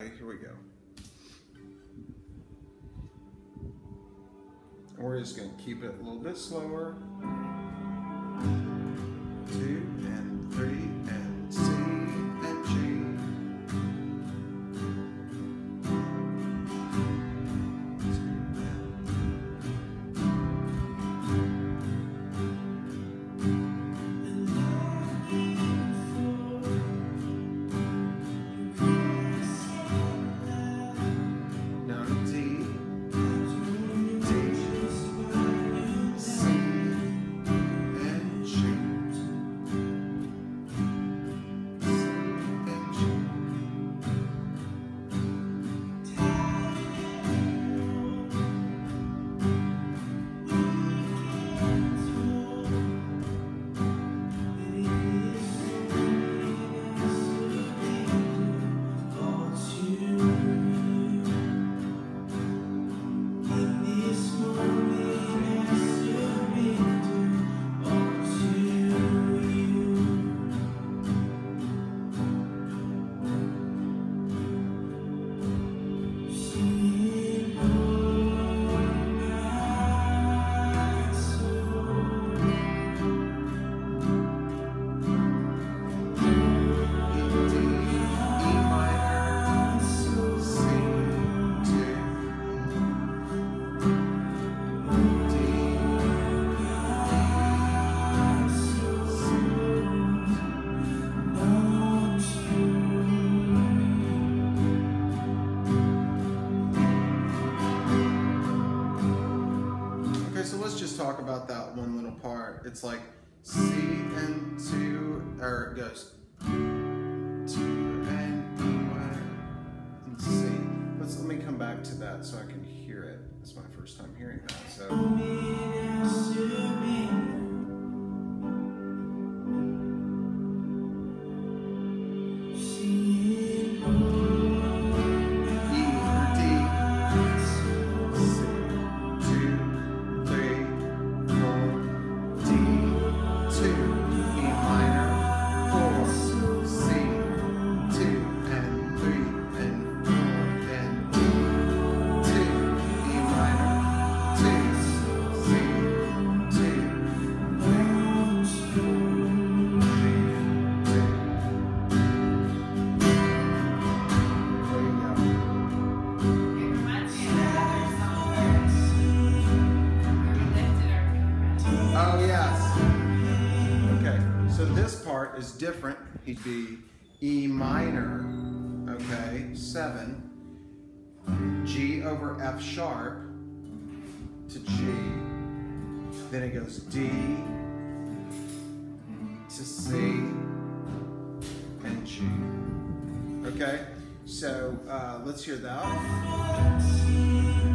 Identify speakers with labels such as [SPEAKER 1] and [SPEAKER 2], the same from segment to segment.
[SPEAKER 1] here we go. We're just going to keep it a little bit slower. Two and three It's like C and two, or it goes two and minor and C. Let's let me come back to that so I can hear it. It's my first time hearing that. So be E minor, okay, seven, G over F sharp to G. Then it goes D to C and G. Okay, so uh, let's hear that.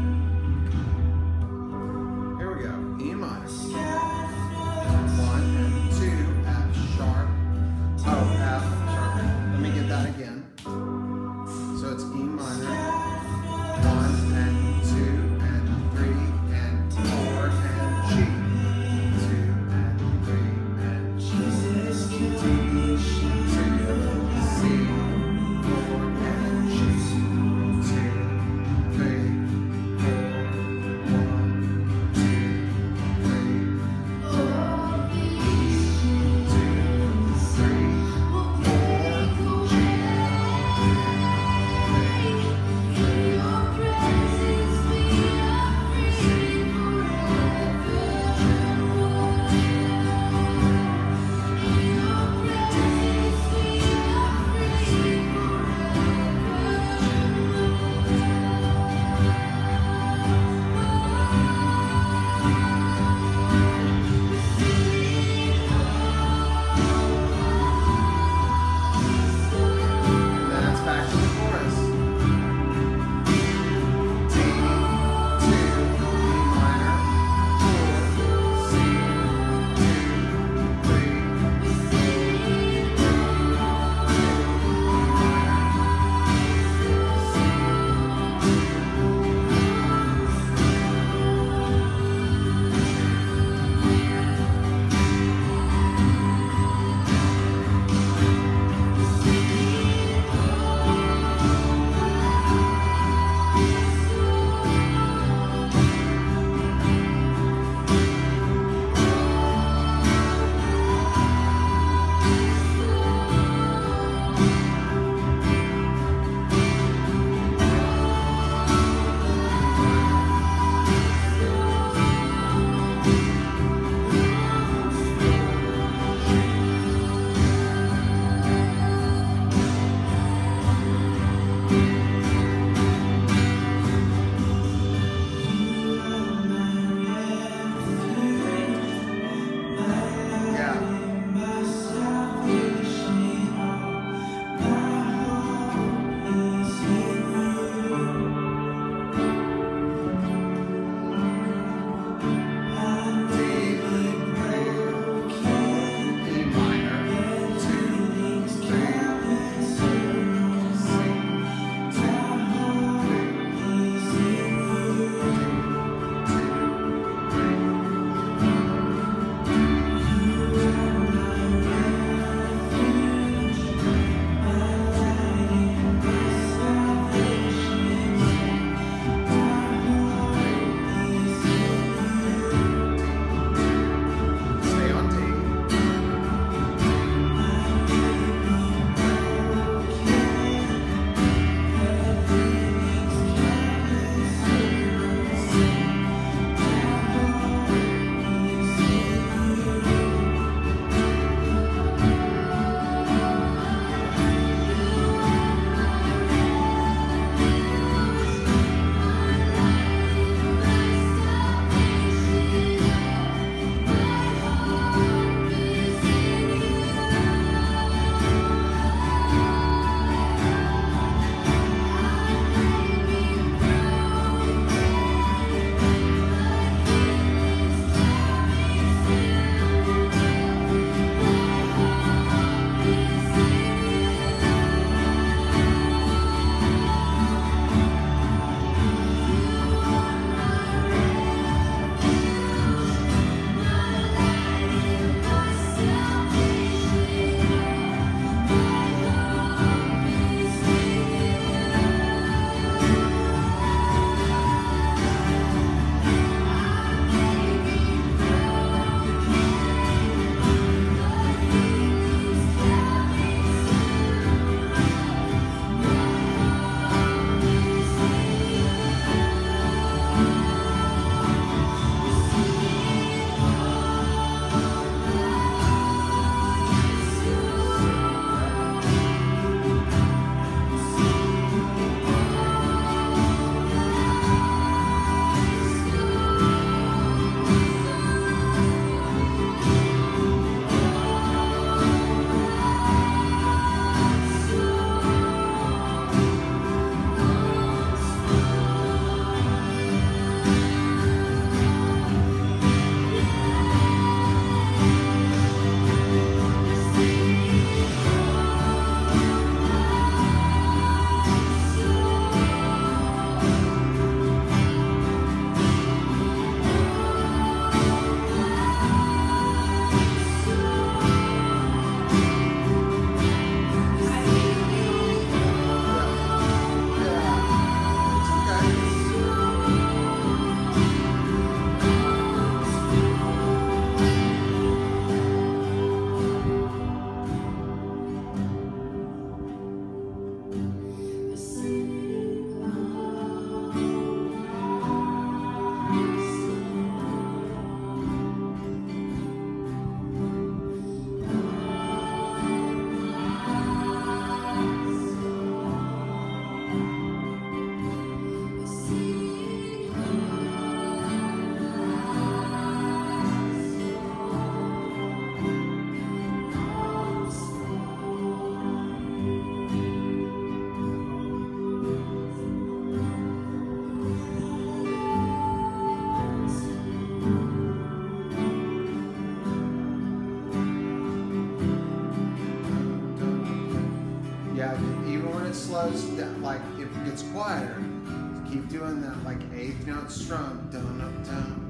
[SPEAKER 1] Keep doing that like eighth note strum, dun up dun.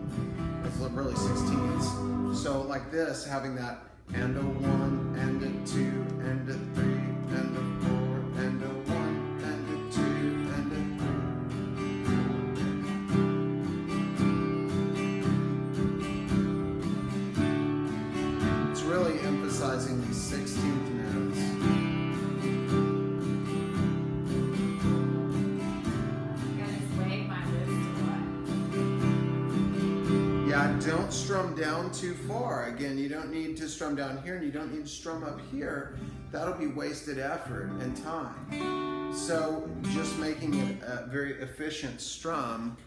[SPEAKER 1] It's really sixteenths. So like this, having that and a one and a two and a three and a four and a one and a two and a three. It's really emphasizing these sixteenth don't strum down too far. Again, you don't need to strum down here and you don't need to strum up here. That'll be wasted effort and time. So just making it a very efficient strum